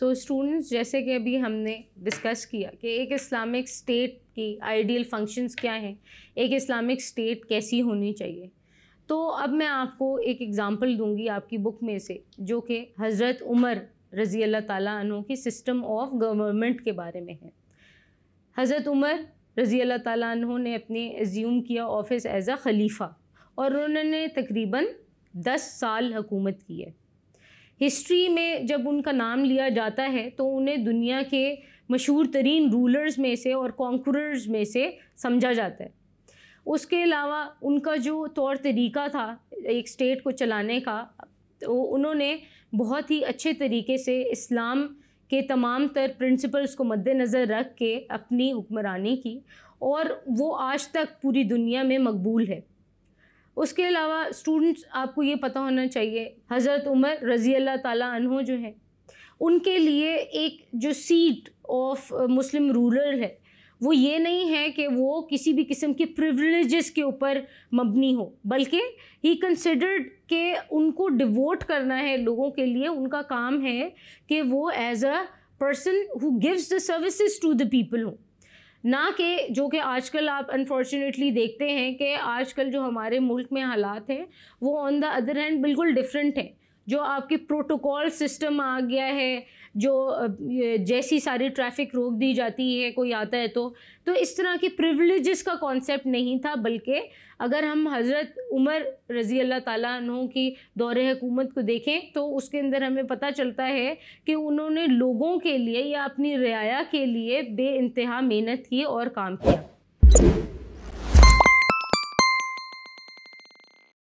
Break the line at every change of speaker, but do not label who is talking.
सो so, students जैसे कि अभी हमने डिस्कस किया कि एक इस्लामिक स्टेट की आइडियल फ़ंक्शंस क्या हैं एक इस्लामिक स्टेट कैसी होनी चाहिए। तो अब मैं आपको एक एग्ज़ाम्पल दूँगी आपकी बुक में से जो कि हज़रत उमर रज़ी अल्लाह ताला की सिस्टम ऑफ़ गवर्नमेंट के बारे में है। हज़रत उमर रज़ी अल्लाह ताला ने अपने एज्यूम किया ऑफ़िस एज़ अ खलीफ़ा और उन्होंने तकरीबन दस साल हुकूमत की है। हिस्ट्री में जब उनका नाम लिया जाता है तो उन्हें दुनिया के मशहूर तरीन रूलर्स में से और कॉन्करर्स में से समझा जाता है। उसके अलावा उनका जो तौर तरीका था, एक स्टेट को चलाने का तो उन्होंने बहुत ही अच्छे तरीके से इस्लाम के तमाम तर प्रिंसिपल्स को मद्देनज़र रख के अपनी हुक्मरानी की, और वो आज तक पूरी दुनिया में मकबूल है। उसके अलावा स्टूडेंट्स आपको ये पता होना चाहिए, हज़रत उमर रज़ी अल्लाह ताला अनहो जो हैं, उनके लिए एक जो सीट ऑफ़ मुस्लिम रूरल है, वो ये नहीं है कि वो किसी भी किस्म के प्रिवलेजेस के ऊपर मबनी हो, बल्कि ही कंसिडर्ड के उनको डिवोट करना है लोगों के लिए, उनका काम है कि वो as a person who gives the services to the people हो। ना कि जो कि आजकल आप अनफॉर्चुनेटली देखते हैं कि आजकल जो हमारे मुल्क में हालात हैं, वो ऑन द अदर हैंड बिल्कुल डिफरेंट हैं। जो आपके प्रोटोकॉल सिस्टम आ गया है, जो जैसी सारी ट्रैफ़िक रोक दी जाती है, कोई आता है तो तो इस तरह के प्रिविलेजेस का कॉन्सेप्ट नहीं था, बल्कि अगर हम हज़रत उमर रज़ी अल्लाह ताला की दौर हुकूमत को देखें तो उसके अंदर हमें पता चलता है कि उन्होंने लोगों के लिए या अपनी रियाया के लिए बे मेहनत की और काम किया।